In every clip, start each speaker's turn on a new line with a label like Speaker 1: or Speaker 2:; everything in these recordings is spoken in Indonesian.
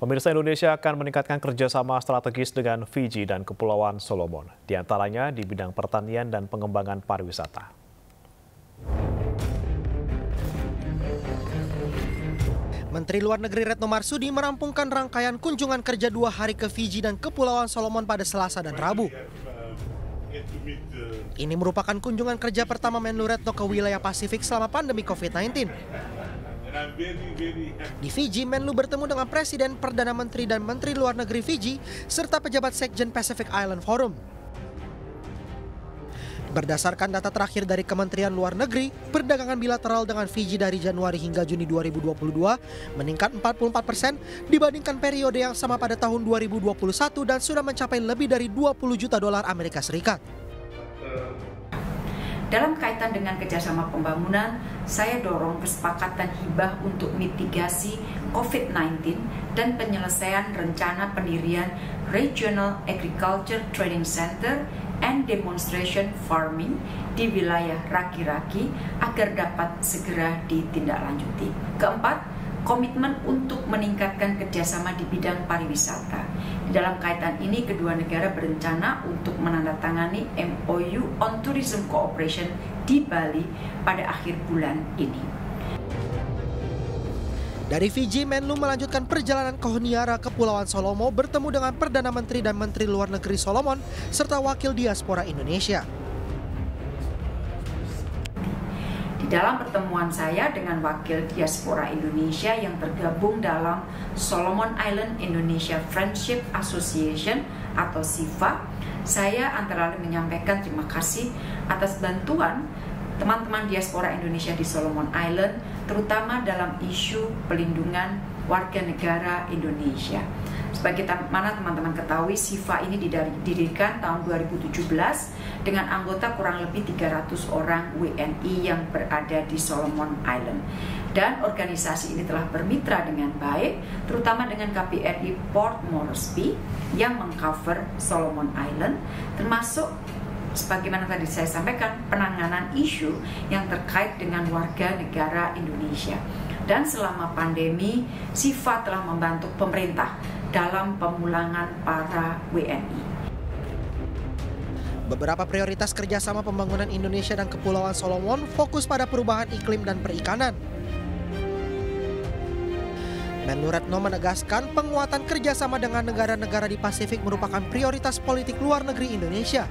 Speaker 1: Pemirsa Indonesia akan meningkatkan kerjasama strategis dengan Fiji dan Kepulauan Solomon, di antaranya di bidang pertanian dan pengembangan pariwisata.
Speaker 2: Menteri Luar Negeri Retno Marsudi merampungkan rangkaian kunjungan kerja dua hari ke Fiji dan Kepulauan Solomon pada Selasa dan Rabu. Ini merupakan kunjungan kerja pertama Menlu Retno ke wilayah Pasifik selama pandemi COVID-19. Di Fiji, Menlu bertemu dengan Presiden, Perdana Menteri, dan Menteri Luar Negeri Fiji, serta pejabat Sekjen Pacific Island Forum. Berdasarkan data terakhir dari Kementerian Luar Negeri, perdagangan bilateral dengan Fiji dari Januari hingga Juni 2022 meningkat 44 persen dibandingkan periode yang sama pada tahun 2021 dan sudah mencapai lebih dari 20 juta dolar Amerika Serikat.
Speaker 3: Dalam kaitan dengan kerjasama pembangunan, saya dorong kesepakatan hibah untuk mitigasi COVID-19 dan penyelesaian rencana pendirian Regional Agriculture Training Center and Demonstration Farming di wilayah Raki-Raki agar dapat segera ditindaklanjuti. Keempat, komitmen untuk meningkatkan kerjasama di bidang pariwisata. Dalam kaitan ini, kedua negara berencana untuk menandatangani MOU on Tourism Cooperation di Bali pada akhir bulan ini.
Speaker 2: Dari Fiji, Menlu melanjutkan perjalanan ke Honiara, Kepulauan Solomo bertemu dengan Perdana Menteri dan Menteri Luar Negeri Solomon serta wakil diaspora Indonesia.
Speaker 3: Dalam pertemuan saya dengan wakil diaspora Indonesia yang tergabung dalam Solomon Island Indonesia Friendship Association atau SIFA, saya antara lain menyampaikan terima kasih atas bantuan teman-teman diaspora Indonesia di Solomon Island, terutama dalam isu pelindungan warga negara Indonesia. Sebagaimana teman-teman ketahui, SIFA ini didirikan tahun 2017 dengan anggota kurang lebih 300 orang WNI yang berada di Solomon Island. Dan organisasi ini telah bermitra dengan baik, terutama dengan KPRI Port Moresby yang mengcover Solomon Island, termasuk sebagaimana tadi saya sampaikan, penanganan isu yang terkait dengan warga negara Indonesia. Dan selama pandemi, SIFA telah membantu pemerintah dalam pemulangan para WNI.
Speaker 2: Beberapa prioritas kerjasama pembangunan Indonesia dan Kepulauan Solomon fokus pada perubahan iklim dan perikanan. Menlu Retno menegaskan penguatan kerjasama dengan negara-negara di Pasifik merupakan prioritas politik luar negeri Indonesia.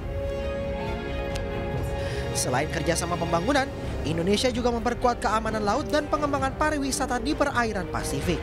Speaker 2: Selain kerjasama pembangunan, Indonesia juga memperkuat keamanan laut dan pengembangan pariwisata di perairan Pasifik.